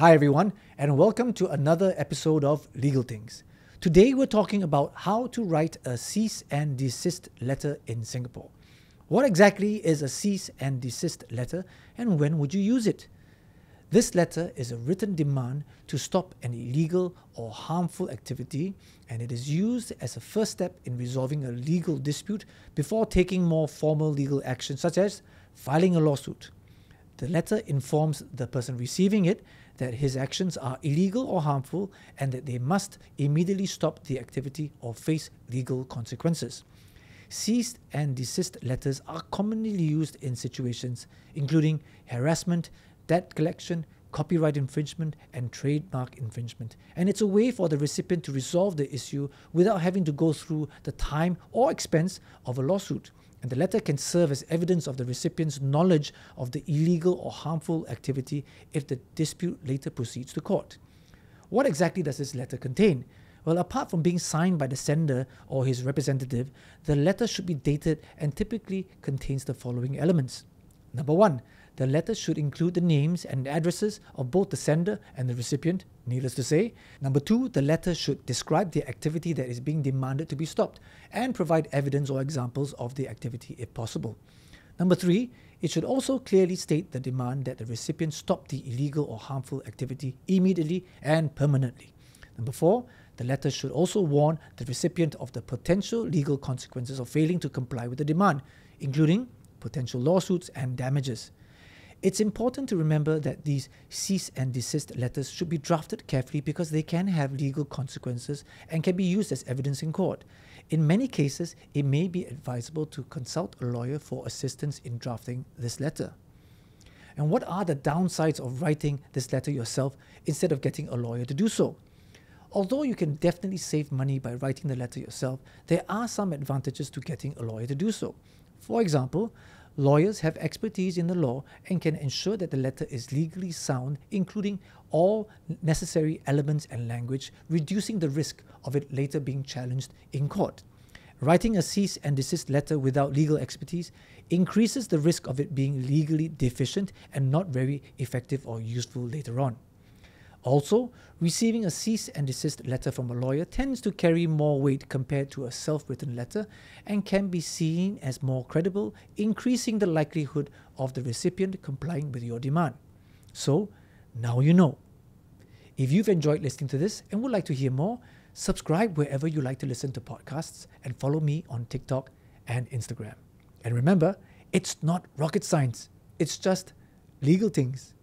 Hi, everyone, and welcome to another episode of Legal Tings. Today, we're talking about how to write a cease and desist letter in Singapore. What exactly is a cease and desist letter, and when would you use it? This letter is a written demand to stop an illegal or harmful activity, and it is used as a first step in resolving a legal dispute before taking more formal legal action, such as filing a lawsuit. The letter informs the person receiving it that his actions are illegal or harmful and that they must immediately stop the activity or face legal consequences. Cease and desist letters are commonly used in situations including harassment, debt collection, copyright infringement, and trademark infringement. And it's a way for the recipient to resolve the issue without having to go through the time or expense of a lawsuit and the letter can serve as evidence of the recipient's knowledge of the illegal or harmful activity if the dispute later proceeds to court. What exactly does this letter contain? Well, apart from being signed by the sender or his representative, the letter should be dated and typically contains the following elements. Number one, the letter should include the names and addresses of both the sender and the recipient, needless to say. Number two, the letter should describe the activity that is being demanded to be stopped and provide evidence or examples of the activity if possible. Number three, it should also clearly state the demand that the recipient stop the illegal or harmful activity immediately and permanently. Number four, the letter should also warn the recipient of the potential legal consequences of failing to comply with the demand, including potential lawsuits and damages. It's important to remember that these cease and desist letters should be drafted carefully because they can have legal consequences and can be used as evidence in court. In many cases, it may be advisable to consult a lawyer for assistance in drafting this letter. And what are the downsides of writing this letter yourself instead of getting a lawyer to do so? Although you can definitely save money by writing the letter yourself, there are some advantages to getting a lawyer to do so. For example, Lawyers have expertise in the law and can ensure that the letter is legally sound, including all necessary elements and language, reducing the risk of it later being challenged in court. Writing a cease and desist letter without legal expertise increases the risk of it being legally deficient and not very effective or useful later on. Also, receiving a cease and desist letter from a lawyer tends to carry more weight compared to a self written letter and can be seen as more credible, increasing the likelihood of the recipient complying with your demand. So, now you know. If you've enjoyed listening to this and would like to hear more, subscribe wherever you like to listen to podcasts and follow me on TikTok and Instagram. And remember, it's not rocket science, it's just Legal Tings.